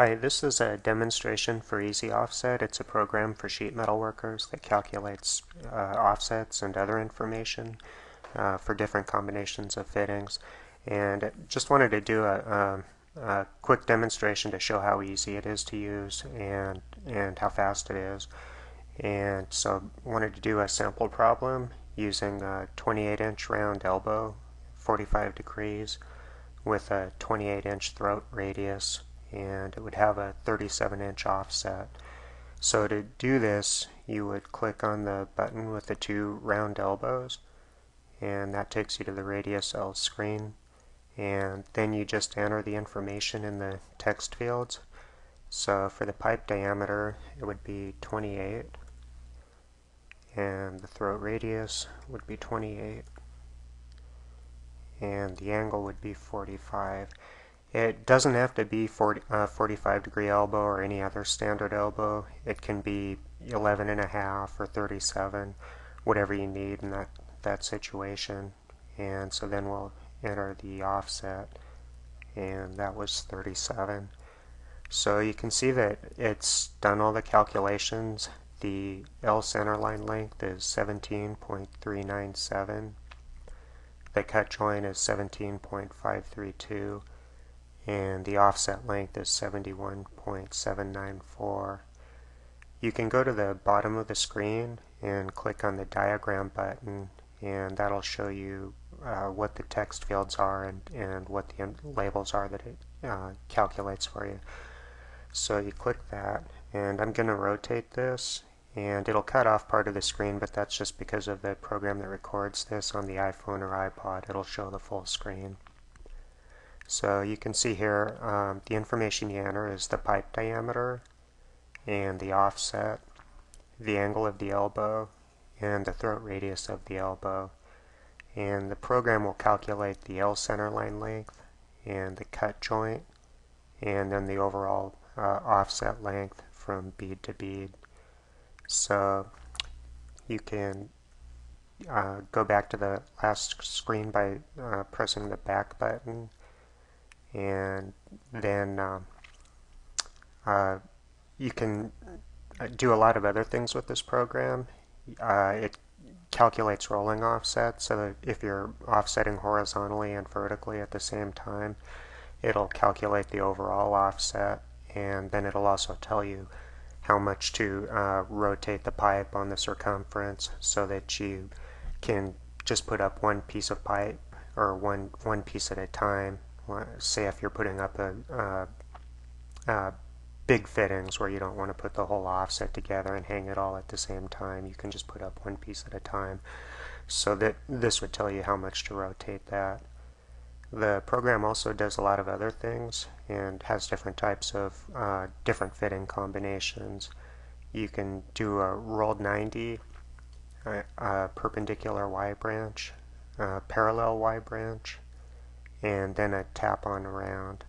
Hi, this is a demonstration for Easy Offset. It's a program for sheet metal workers that calculates uh, offsets and other information uh, for different combinations of fittings. And I just wanted to do a, a, a, quick demonstration to show how easy it is to use and, and how fast it is. And so wanted to do a sample problem using a 28 inch round elbow, 45 degrees, with a 28 inch throat radius and it would have a 37 inch offset. So to do this, you would click on the button with the two round elbows, and that takes you to the radius L screen. And then you just enter the information in the text fields. So for the pipe diameter, it would be 28, and the throat radius would be 28, and the angle would be 45. It doesn't have to be 40, uh, 45 degree elbow or any other standard elbow. It can be 11 and a half or 37, whatever you need in that, that situation. And so then we'll enter the offset and that was 37. So you can see that it's done all the calculations. The L center line length is 17.397. The cut joint is 17.532 and the offset length is 71.794. You can go to the bottom of the screen and click on the diagram button and that'll show you uh, what the text fields are and, and what the labels are that it uh, calculates for you. So you click that and I'm going to rotate this and it'll cut off part of the screen but that's just because of the program that records this on the iPhone or iPod. It'll show the full screen. So you can see here um, the information you enter is the pipe diameter and the offset, the angle of the elbow, and the throat radius of the elbow. And the program will calculate the L center line length and the cut joint and then the overall uh, offset length from bead to bead. So you can uh, go back to the last screen by uh, pressing the back button and then um, uh, you can uh, do a lot of other things with this program. Uh, it calculates rolling offset, so that if you're offsetting horizontally and vertically at the same time, it'll calculate the overall offset, and then it'll also tell you how much to uh, rotate the pipe on the circumference so that you can just put up one piece of pipe or one one piece at a time say if you're putting up a, uh, uh, big fittings where you don't want to put the whole offset together and hang it all at the same time, you can just put up one piece at a time. So that this would tell you how much to rotate that. The program also does a lot of other things and has different types of uh, different fitting combinations. You can do a rolled 90, a, a perpendicular Y branch, a parallel Y branch, and then a tap on around.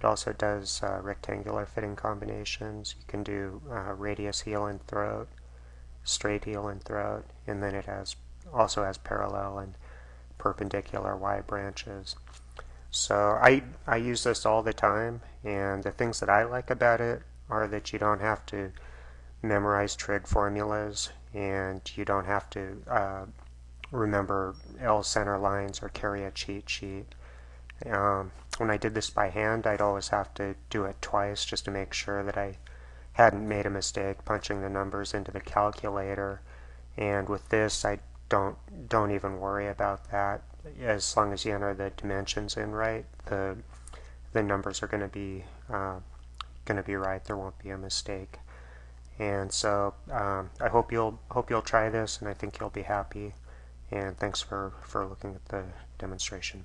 It also does uh, rectangular fitting combinations. You can do uh, radius heel and throat, straight heel and throat, and then it has also has parallel and perpendicular Y branches. So I, I use this all the time, and the things that I like about it are that you don't have to memorize trig formulas, and you don't have to uh, remember L center lines or carry a cheat sheet. Um, when I did this by hand, I'd always have to do it twice just to make sure that I hadn't made a mistake punching the numbers into the calculator. And with this, I don't don't even worry about that. As long as you enter the dimensions in right, the the numbers are going to be uh, going to be right. There won't be a mistake. And so um, I hope you'll hope you'll try this, and I think you'll be happy. And thanks for for looking at the demonstration.